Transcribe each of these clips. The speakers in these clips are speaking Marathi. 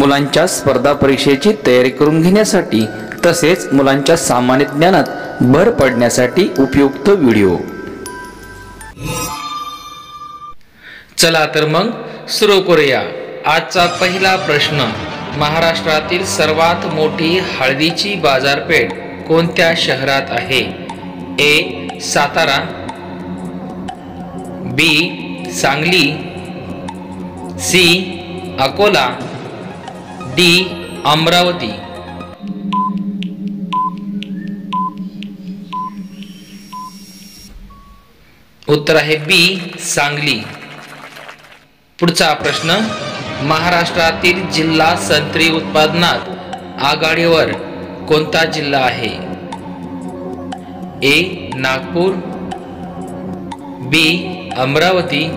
मुलांच्या स्पर्धा परीक्षेची तयारी करून घेण्यासाठी तसेच मुलांच्या सामान्य ज्ञानात भर पडण्यासाठी उपयुक्त व्हिडिओ. चला तर मग सुरू करूया. आजचा पहिला प्रश्न. महाराष्ट्रातील सर्वात मोठी हळदीची बाजारपेठ कोणत्या शहरात आहे? A. Satara. B. Sangli. C. Akola. D Amravati. उत्तर आहे बी सांगली. पुढचा प्रश्न महाराष्ट्रातील जिल्हा संत्री उत्पादनात आघाडीवर कोणता जिल्हा आहे? A Nagpur. B Amravati.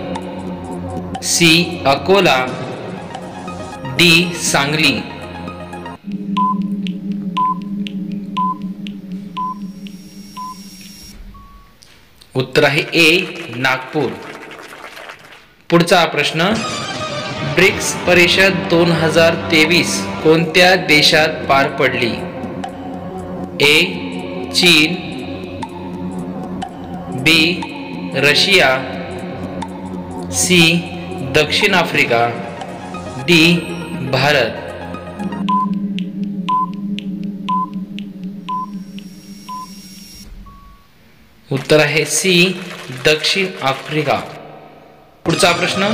C Akola. D Sangli. उत्तर आहे ए नागपूर. पुढचा प्रश्न ब्रिक्स परिषद दोन हजार तेवीस कोणत्या देशात पार पडली? ए चीन. B Russia. सी दक्षिण आफ्रिका. डी भारत. उत्तर आहे सी दक्षिण आफ्रिका. पुढचा प्रश्न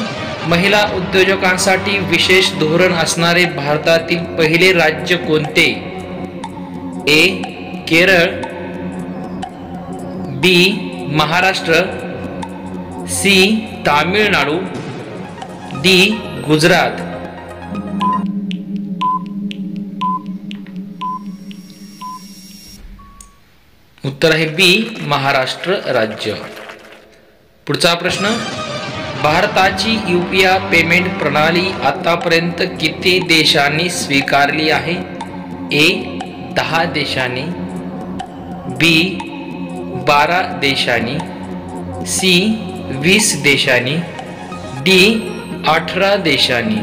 महिला उद्योजकांसाठी विशेष धोरण असणारे भारतातील पहिले राज्य कोणते? A Kerala. B Maharashtra. C Tamil Nadu. D Gujarat. उत्तर आहे बी महाराष्ट्र राज्य. पुढचा प्रश्न भारताची यू पी आय पेमेंट प्रणाली आतापर्यंत किती देशांनी स्वीकारली आहे? ए दहा देशांनी बी बारा देशांनी सी वीस देशांनी डी अठरा देशांनी.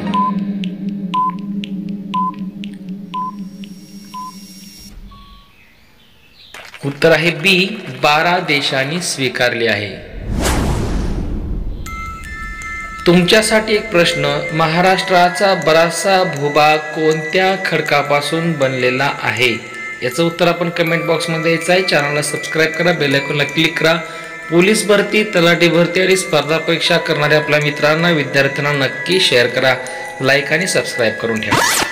उत्तर आहे बी बारा देशांनी स्वीकारले आहे. तुमच्यासाठी एक प्रश्न महाराष्ट्राचा बराचसा भूभाग कोणत्या खडकापासून बनलेला आहे? याचं उत्तर आपण कमेंट बॉक्समध्ये यायचं आहे चॅनलला सबस्क्राईब करा बेलायकॉनला क्लिक करा. पोलीस भरती तलाठी भरती आणि स्पर्धा परीक्षा करणाऱ्या आपल्या मित्रांना विद्यार्थ्यांना नक्की शेअर करा. लाईक आणि सबस्क्राईब करून ठेवा.